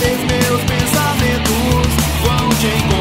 pensar. Vez meus pensamentos vão te encontrar